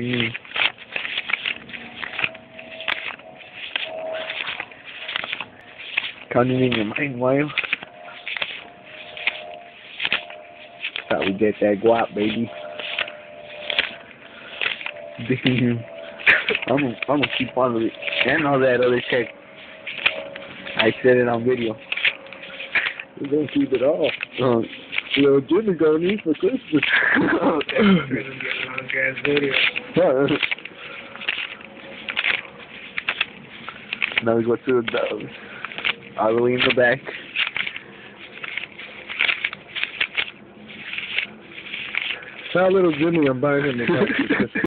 Damn. Counting in your mind, Whale. Thought we get that guap, baby. Damn. I'm gonna, I'm gonna keep on with it. And all that other check. I said it on video. We're gonna keep it all. Um, Little Jimmy gonna need for Christmas. now we go to the the way in the back. Tell little Jimmy I'm buying him a